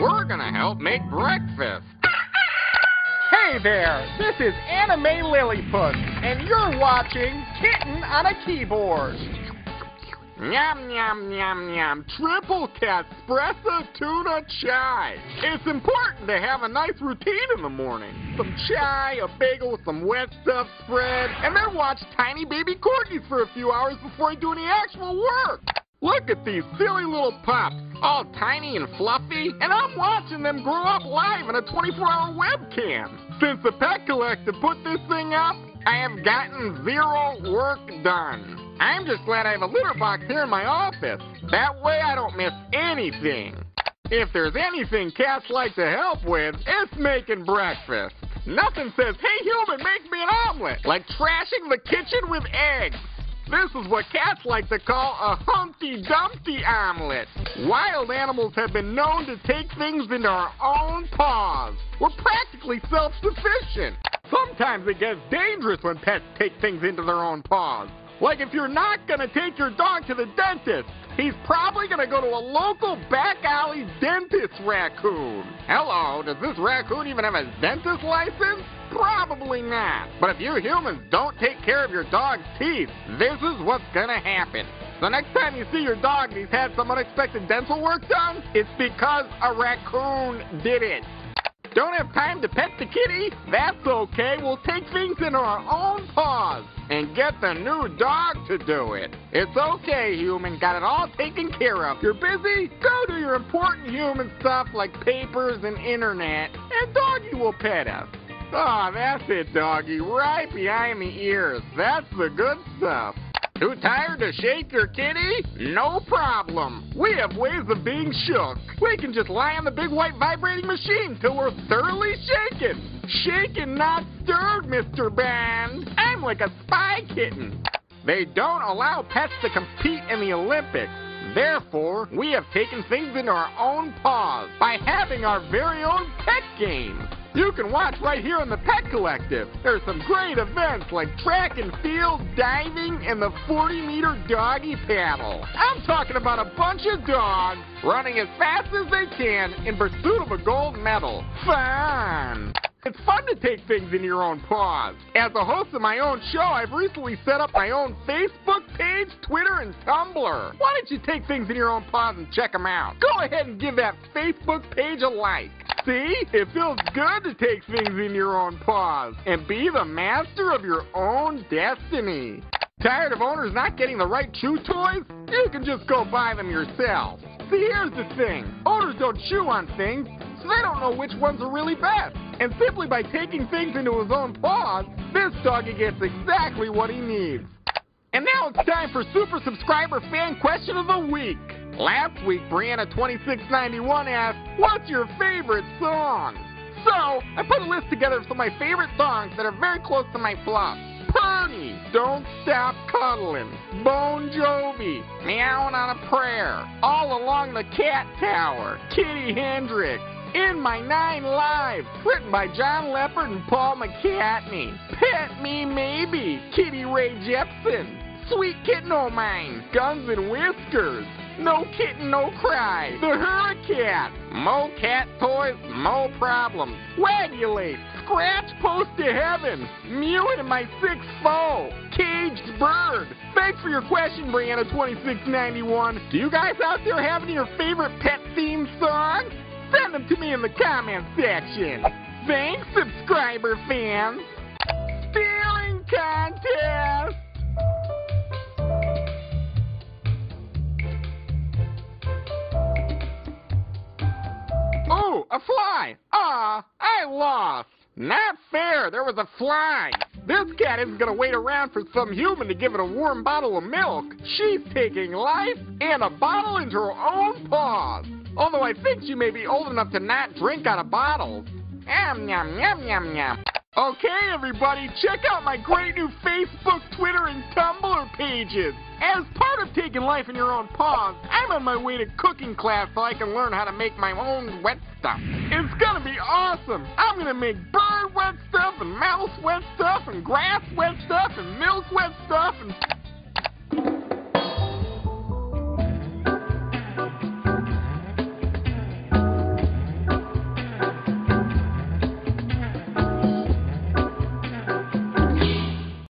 We're gonna help make breakfast. Hey there, this is Anime Lilliput, and you're watching Kitten on a Keyboard. Yum, yum, yum, yum. Triple espresso tuna chai. It's important to have a nice routine in the morning. Some chai, a bagel with some wet stuff spread, and then watch tiny baby corgis for a few hours before I do any actual work. Look at these silly little pups, all tiny and fluffy, and I'm watching them grow up live in a 24-hour webcam. Since the Pet Collective put this thing up, I have gotten zero work done. I'm just glad I have a litter box here in my office. That way I don't miss anything. If there's anything cats like to help with, it's making breakfast. Nothing says, hey human, make me an omelet, like trashing the kitchen with eggs. This is what cats like to call a Humpty Dumpty omelet. Wild animals have been known to take things into our own paws. We're practically self-sufficient. Sometimes it gets dangerous when pets take things into their own paws. Like if you're not to take your dog to the dentist, he's probably going to go to a local back alley dentist raccoon. Hello, does this raccoon even have a dentist license? Probably not. But if you humans don't take care of your dog's teeth, this is what's gonna happen. The next time you see your dog and he's had some unexpected dental work done, it's because a raccoon did it. Don't have time to pet the kitty? That's okay. We'll take things into our own paws and get the new dog to do it. It's okay, human. Got it all taken care of. You're busy? Go do your important human stuff like papers and internet, and doggy will pet us. Oh, that's it, doggy. Right behind the ears. That's the good stuff. Too tired to shake your kitty? No problem. We have ways of being shook. We can just lie on the big white vibrating machine till we're thoroughly shaken. Shaken, not stirred, Mr. Bond. I'm like a spy kitten. They don't allow pets to compete in the Olympics. Therefore, we have taken things into our own paws by having our very own pet game. You can watch right here on the Pet Collective. There's some great events like track and field, diving, and the 40-meter doggy paddle. I'm talking about a bunch of dogs running as fast as they can in pursuit of a gold medal. Fun! It's fun to take things in your own paws. As a host of my own show, I've recently set up my own Facebook page, Twitter, and Tumblr. Why don't you take things in your own paws and check them out? Go ahead and give that Facebook page a like. See? It feels good to take things in your own paws and be the master of your own destiny. Tired of owners not getting the right chew toys? You can just go buy them yourself. See, here's the thing. Owners don't chew on things, so they don't know which ones are really best. And simply by taking things into his own paws, this doggy gets exactly what he needs. And now it's time for Super Subscriber Fan Question of the Week. Last week, Brianna2691 asked, What's your favorite song? So, I put a list together of some of my favorite songs that are very close to my flop. Purdy, Don't Stop Cuddling, Bon Jovi, Meowing on a Prayer, All Along the Cat Tower, Kitty Hendrix, In My Nine Lives, written by John Leppard and Paul McCartney, Pet Me Maybe, Kitty Ray Jepsen, Sweet Kitten O' Mine, Guns and Whiskers, no kitten, no cry. The Hurricane. Mo cat toys, mo problems. Wagulate. Scratch post to heaven. Mewing in my sixth foe. Caged bird. Thanks for your question, Brianna2691. Do you guys out there have any of your favorite pet theme songs? Them to me in the comment section. Thanks, subscriber fans. Stealing contest. Oh, a fly! Ah, I lost! Not fair, there was a fly! This cat isn't gonna wait around for some human to give it a warm bottle of milk. She's taking life and a bottle into her own paws. Although I think she may be old enough to not drink out of bottles. Yum, yum, yum, yum, yum. Okay, everybody, check out my great new Facebook, Twitter, and Tumblr pages. As part of taking life in your own paws, I'm on my way to cooking class so I can learn how to make my own wet stuff. It's gonna be awesome. I'm gonna make bird wet stuff, and mouse wet stuff, and grass wet stuff, and milk wet stuff, and